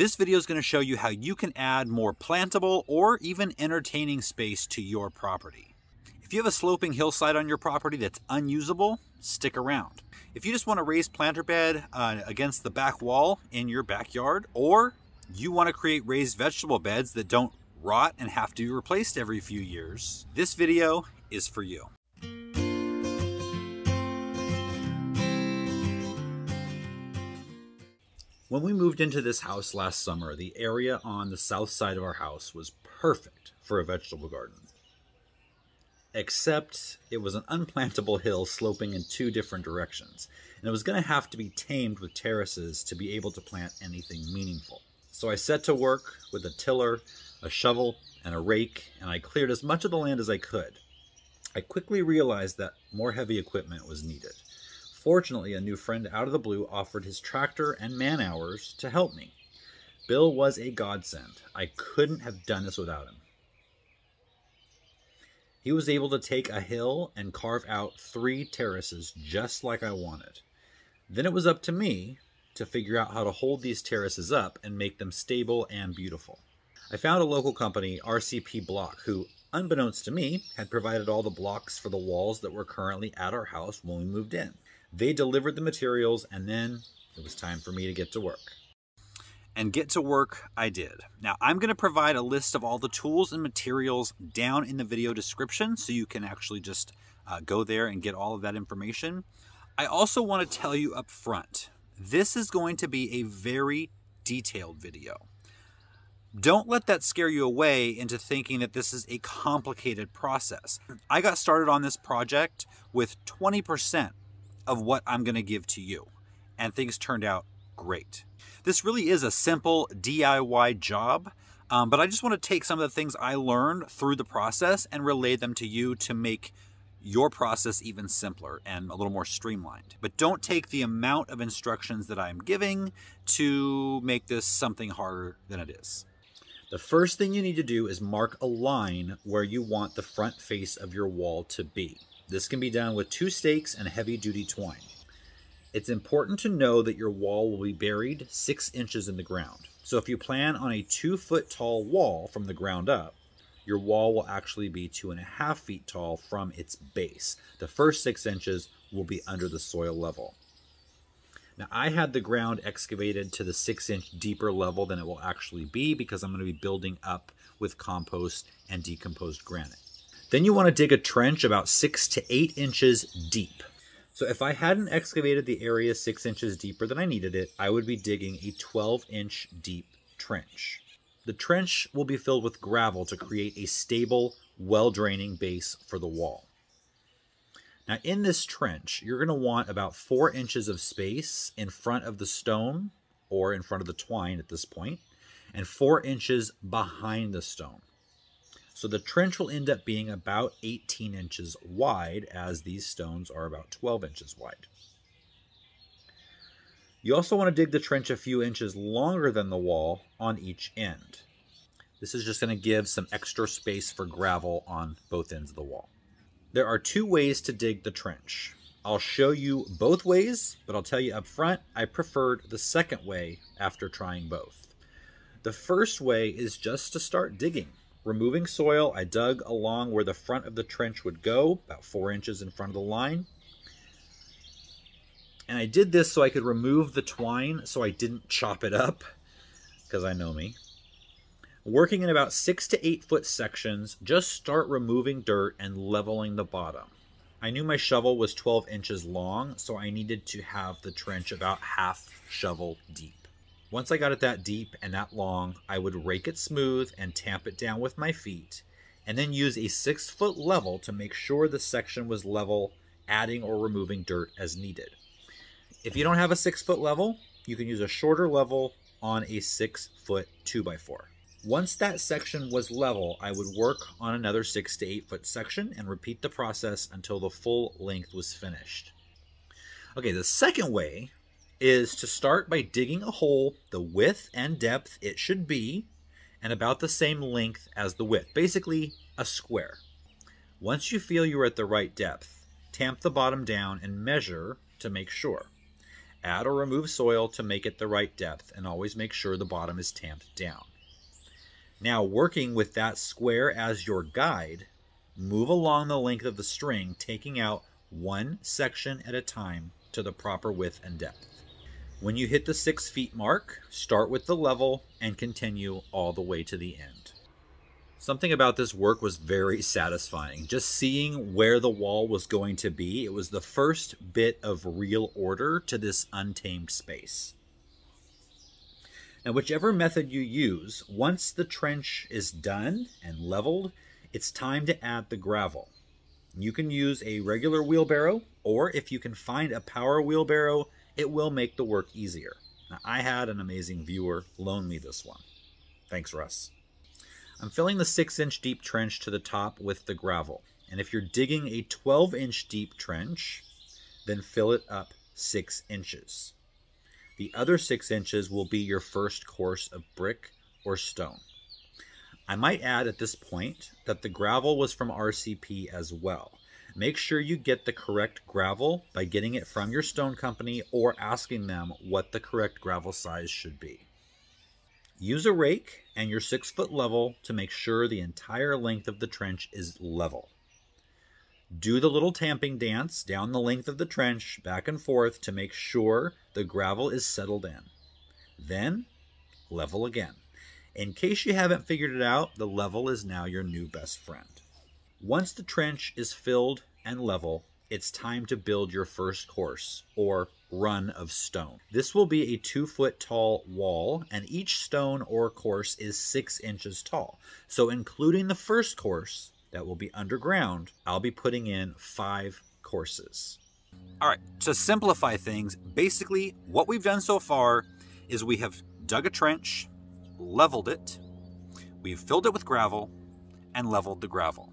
This video is going to show you how you can add more plantable or even entertaining space to your property. If you have a sloping hillside on your property that's unusable, stick around. If you just want to raise planter bed uh, against the back wall in your backyard, or you want to create raised vegetable beds that don't rot and have to be replaced every few years, this video is for you. When we moved into this house last summer, the area on the south side of our house was perfect for a vegetable garden. Except it was an unplantable hill sloping in two different directions, and it was going to have to be tamed with terraces to be able to plant anything meaningful. So I set to work with a tiller, a shovel, and a rake, and I cleared as much of the land as I could. I quickly realized that more heavy equipment was needed. Fortunately, a new friend out of the blue offered his tractor and man hours to help me. Bill was a godsend. I couldn't have done this without him. He was able to take a hill and carve out three terraces just like I wanted. Then it was up to me to figure out how to hold these terraces up and make them stable and beautiful. I found a local company, RCP Block, who, unbeknownst to me, had provided all the blocks for the walls that were currently at our house when we moved in. They delivered the materials, and then it was time for me to get to work. And get to work I did. Now, I'm going to provide a list of all the tools and materials down in the video description so you can actually just uh, go there and get all of that information. I also want to tell you up front, this is going to be a very detailed video. Don't let that scare you away into thinking that this is a complicated process. I got started on this project with 20% of what I'm going to give to you. And things turned out great. This really is a simple DIY job, um, but I just want to take some of the things I learned through the process and relay them to you to make your process even simpler and a little more streamlined. But don't take the amount of instructions that I'm giving to make this something harder than it is. The first thing you need to do is mark a line where you want the front face of your wall to be. This can be done with two stakes and heavy duty twine. It's important to know that your wall will be buried six inches in the ground. So if you plan on a two foot tall wall from the ground up, your wall will actually be two and a half feet tall from its base. The first six inches will be under the soil level. Now I had the ground excavated to the six inch deeper level than it will actually be because I'm going to be building up with compost and decomposed granite. Then you want to dig a trench about six to eight inches deep. So if I hadn't excavated the area six inches deeper than I needed it, I would be digging a 12 inch deep trench. The trench will be filled with gravel to create a stable, well-draining base for the wall. Now in this trench, you're going to want about four inches of space in front of the stone or in front of the twine at this point, and four inches behind the stone. So the trench will end up being about 18 inches wide as these stones are about 12 inches wide. You also want to dig the trench a few inches longer than the wall on each end. This is just going to give some extra space for gravel on both ends of the wall. There are two ways to dig the trench. I'll show you both ways, but I'll tell you up front, I preferred the second way after trying both. The first way is just to start digging. Removing soil, I dug along where the front of the trench would go, about four inches in front of the line. And I did this so I could remove the twine so I didn't chop it up, because I know me. Working in about six to eight foot sections, just start removing dirt and leveling the bottom. I knew my shovel was 12 inches long, so I needed to have the trench about half shovel deep. Once I got it that deep and that long, I would rake it smooth and tamp it down with my feet, and then use a six foot level to make sure the section was level, adding or removing dirt as needed. If you don't have a six foot level, you can use a shorter level on a six foot two by four. Once that section was level, I would work on another six to eight foot section and repeat the process until the full length was finished. Okay, the second way is to start by digging a hole the width and depth it should be and about the same length as the width, basically a square. Once you feel you're at the right depth, tamp the bottom down and measure to make sure. Add or remove soil to make it the right depth and always make sure the bottom is tamped down. Now, working with that square as your guide, move along the length of the string, taking out one section at a time to the proper width and depth. When you hit the six feet mark, start with the level and continue all the way to the end. Something about this work was very satisfying. Just seeing where the wall was going to be, it was the first bit of real order to this untamed space. Now, whichever method you use, once the trench is done and leveled, it's time to add the gravel. You can use a regular wheelbarrow, or if you can find a power wheelbarrow, it will make the work easier. Now, I had an amazing viewer loan me this one. Thanks, Russ. I'm filling the 6 inch deep trench to the top with the gravel. And if you're digging a 12 inch deep trench, then fill it up 6 inches. The other 6 inches will be your first course of brick or stone. I might add at this point that the gravel was from RCP as well. Make sure you get the correct gravel by getting it from your stone company or asking them what the correct gravel size should be. Use a rake and your six foot level to make sure the entire length of the trench is level. Do the little tamping dance down the length of the trench back and forth to make sure the gravel is settled in. Then level again. In case you haven't figured it out, the level is now your new best friend. Once the trench is filled and level, it's time to build your first course or run of stone. This will be a two foot tall wall, and each stone or course is six inches tall. So, including the first course, that will be underground, I'll be putting in five courses. All right, to simplify things, basically what we've done so far is we have dug a trench, leveled it, we've filled it with gravel, and leveled the gravel.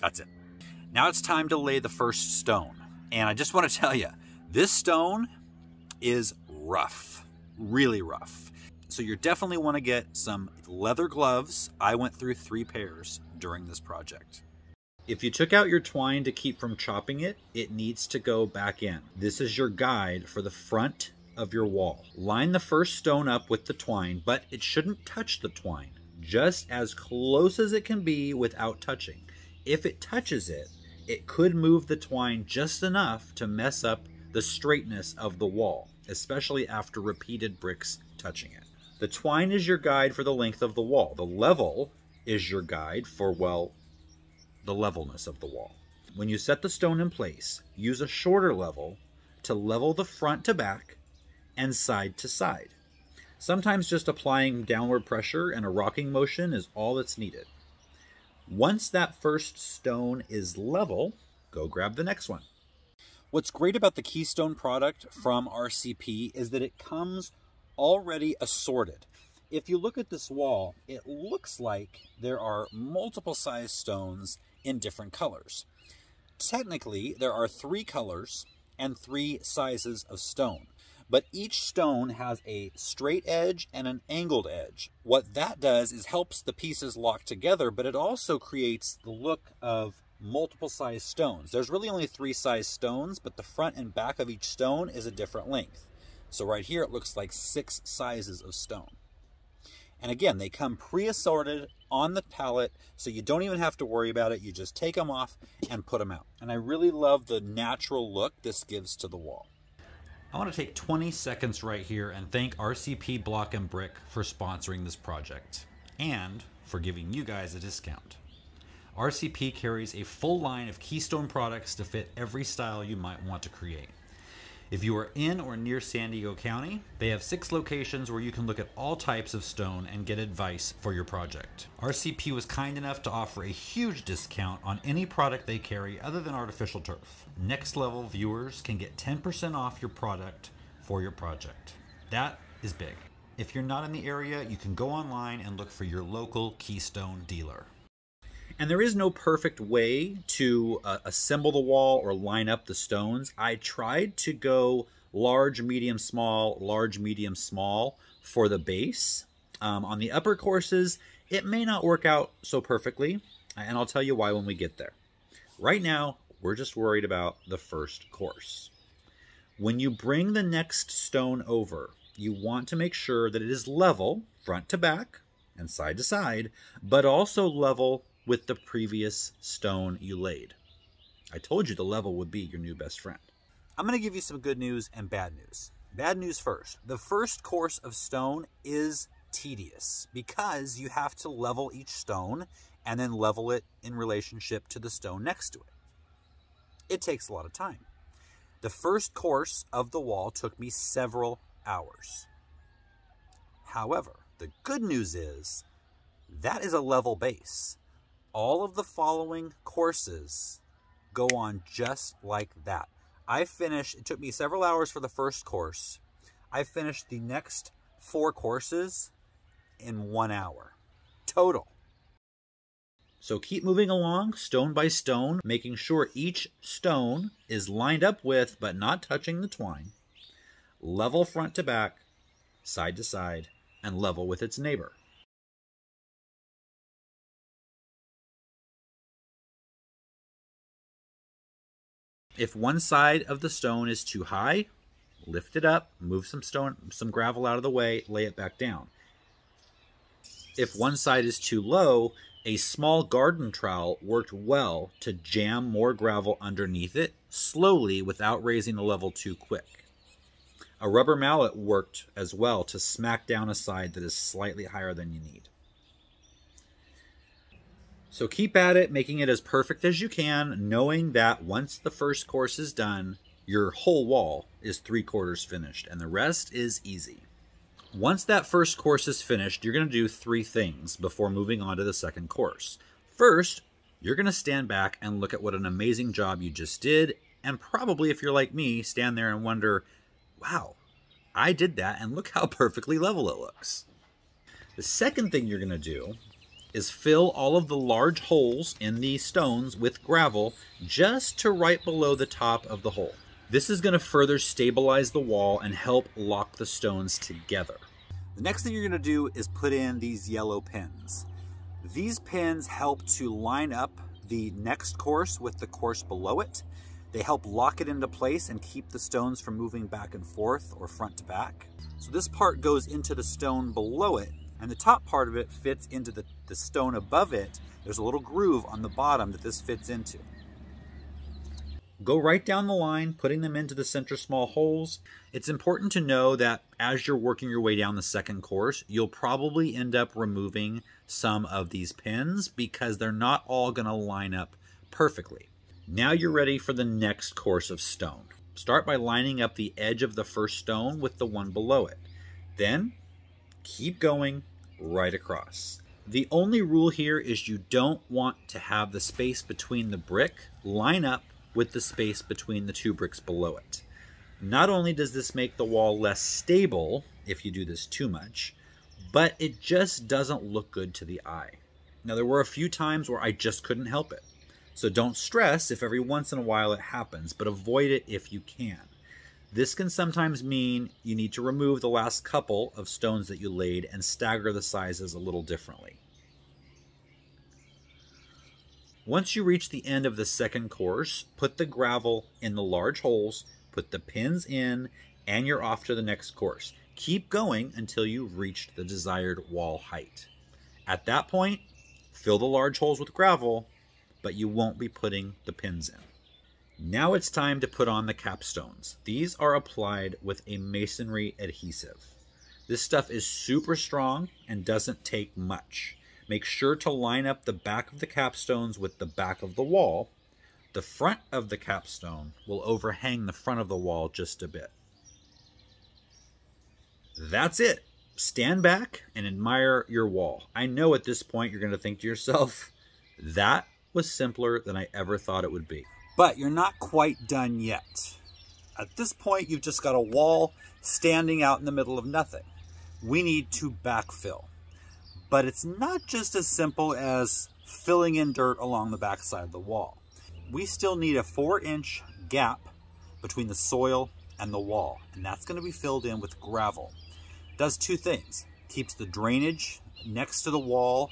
That's it. Now it's time to lay the first stone. And I just want to tell you, this stone is rough, really rough. So you definitely want to get some leather gloves. I went through three pairs during this project. If you took out your twine to keep from chopping it, it needs to go back in. This is your guide for the front of your wall. Line the first stone up with the twine, but it shouldn't touch the twine, just as close as it can be without touching. If it touches it, it could move the twine just enough to mess up the straightness of the wall, especially after repeated bricks touching it. The twine is your guide for the length of the wall. The level is your guide for, well, the levelness of the wall. When you set the stone in place, use a shorter level to level the front to back and side to side. Sometimes just applying downward pressure and a rocking motion is all that's needed. Once that first stone is level, go grab the next one. What's great about the Keystone product from RCP is that it comes already assorted if you look at this wall, it looks like there are multiple size stones in different colors. Technically, there are three colors and three sizes of stone, but each stone has a straight edge and an angled edge. What that does is helps the pieces lock together, but it also creates the look of multiple size stones. There's really only three size stones, but the front and back of each stone is a different length. So right here, it looks like six sizes of stone. And again, they come pre-assorted on the pallet, so you don't even have to worry about it. You just take them off and put them out. And I really love the natural look this gives to the wall. I want to take 20 seconds right here and thank RCP Block and Brick for sponsoring this project and for giving you guys a discount. RCP carries a full line of Keystone products to fit every style you might want to create. If you are in or near San Diego County, they have six locations where you can look at all types of stone and get advice for your project. RCP was kind enough to offer a huge discount on any product they carry other than artificial turf. Next level viewers can get 10% off your product for your project. That is big. If you're not in the area, you can go online and look for your local Keystone dealer. And there is no perfect way to uh, assemble the wall or line up the stones. I tried to go large, medium, small, large, medium, small for the base. Um, on the upper courses, it may not work out so perfectly, and I'll tell you why when we get there. Right now, we're just worried about the first course. When you bring the next stone over, you want to make sure that it is level front to back and side to side, but also level with the previous stone you laid. I told you the level would be your new best friend. I'm going to give you some good news and bad news. Bad news first. The first course of stone is tedious because you have to level each stone and then level it in relationship to the stone next to it. It takes a lot of time. The first course of the wall took me several hours. However, the good news is that is a level base. All of the following courses go on just like that. I finished, it took me several hours for the first course. I finished the next four courses in one hour total. So keep moving along stone by stone, making sure each stone is lined up with but not touching the twine, level front to back, side to side, and level with its neighbor. If one side of the stone is too high, lift it up, move some stone, some gravel out of the way, lay it back down. If one side is too low, a small garden trowel worked well to jam more gravel underneath it slowly without raising the level too quick. A rubber mallet worked as well to smack down a side that is slightly higher than you need. So keep at it, making it as perfect as you can, knowing that once the first course is done, your whole wall is three quarters finished, and the rest is easy. Once that first course is finished, you're going to do three things before moving on to the second course. First, you're going to stand back and look at what an amazing job you just did, and probably, if you're like me, stand there and wonder, wow, I did that, and look how perfectly level it looks. The second thing you're going to do is fill all of the large holes in these stones with gravel just to right below the top of the hole. This is going to further stabilize the wall and help lock the stones together. The next thing you're going to do is put in these yellow pins. These pins help to line up the next course with the course below it. They help lock it into place and keep the stones from moving back and forth or front to back. So this part goes into the stone below it and the top part of it fits into the, the stone above it. There's a little groove on the bottom that this fits into. Go right down the line, putting them into the center small holes. It's important to know that as you're working your way down the second course, you'll probably end up removing some of these pins because they're not all going to line up perfectly. Now you're ready for the next course of stone. Start by lining up the edge of the first stone with the one below it. Then keep going right across. The only rule here is you don't want to have the space between the brick line up with the space between the two bricks below it. Not only does this make the wall less stable if you do this too much, but it just doesn't look good to the eye. Now, there were a few times where I just couldn't help it. So don't stress if every once in a while it happens, but avoid it if you can. This can sometimes mean you need to remove the last couple of stones that you laid and stagger the sizes a little differently. Once you reach the end of the second course, put the gravel in the large holes, put the pins in, and you're off to the next course. Keep going until you've reached the desired wall height. At that point, fill the large holes with gravel, but you won't be putting the pins in. Now it's time to put on the capstones. These are applied with a masonry adhesive. This stuff is super strong and doesn't take much. Make sure to line up the back of the capstones with the back of the wall. The front of the capstone will overhang the front of the wall just a bit. That's it. Stand back and admire your wall. I know at this point you're going to think to yourself, that was simpler than I ever thought it would be. But you're not quite done yet. At this point, you've just got a wall standing out in the middle of nothing. We need to backfill. But it's not just as simple as filling in dirt along the backside of the wall. We still need a four inch gap between the soil and the wall, and that's gonna be filled in with gravel. Does two things. Keeps the drainage next to the wall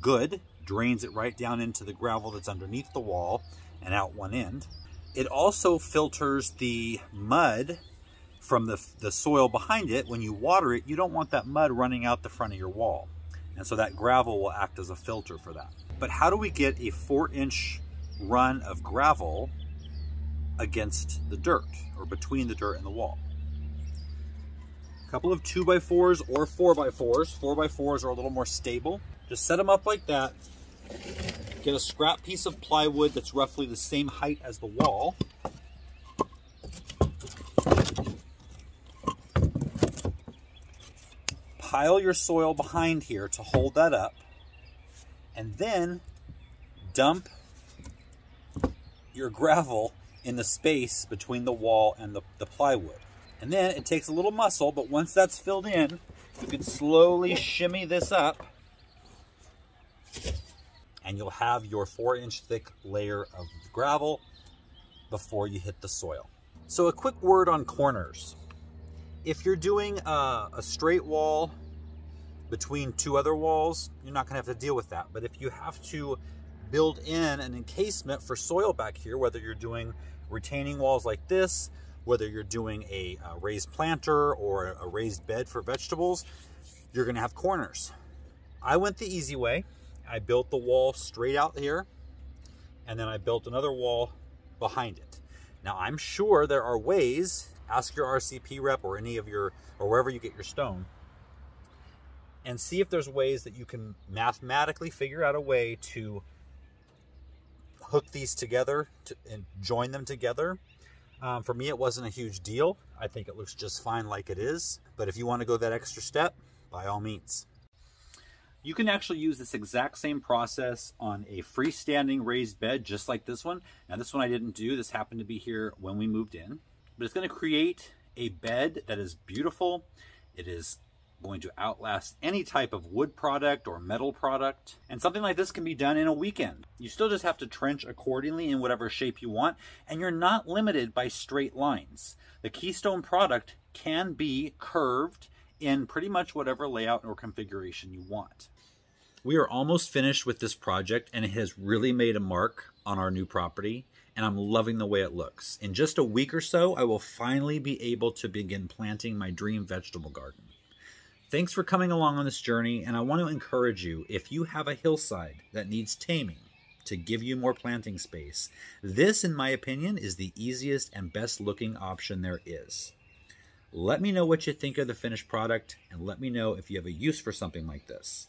good, drains it right down into the gravel that's underneath the wall, and out one end. It also filters the mud from the, the soil behind it. When you water it, you don't want that mud running out the front of your wall. And so that gravel will act as a filter for that. But how do we get a four inch run of gravel against the dirt or between the dirt and the wall? A couple of two by fours or four by fours. Four by fours are a little more stable. Just set them up like that. Get a scrap piece of plywood that's roughly the same height as the wall. pile your soil behind here to hold that up, and then dump your gravel in the space between the wall and the, the plywood. And then it takes a little muscle, but once that's filled in, you can slowly shimmy this up and you'll have your four inch thick layer of gravel before you hit the soil. So a quick word on corners. If you're doing a, a straight wall between two other walls, you're not gonna have to deal with that. But if you have to build in an encasement for soil back here, whether you're doing retaining walls like this, whether you're doing a, a raised planter or a raised bed for vegetables, you're gonna have corners. I went the easy way. I built the wall straight out here, and then I built another wall behind it. Now I'm sure there are ways, ask your RCP rep or any of your, or wherever you get your stone, and see if there's ways that you can mathematically figure out a way to hook these together to, and join them together. Um, for me, it wasn't a huge deal. I think it looks just fine like it is. But if you want to go that extra step, by all means. You can actually use this exact same process on a freestanding raised bed, just like this one. Now, this one I didn't do. This happened to be here when we moved in. But it's going to create a bed that is beautiful. It is going to outlast any type of wood product or metal product. And something like this can be done in a weekend. You still just have to trench accordingly in whatever shape you want, and you're not limited by straight lines. The Keystone product can be curved in pretty much whatever layout or configuration you want. We are almost finished with this project and it has really made a mark on our new property and I'm loving the way it looks. In just a week or so, I will finally be able to begin planting my dream vegetable garden. Thanks for coming along on this journey, and I want to encourage you if you have a hillside that needs taming to give you more planting space, this, in my opinion, is the easiest and best looking option there is. Let me know what you think of the finished product, and let me know if you have a use for something like this.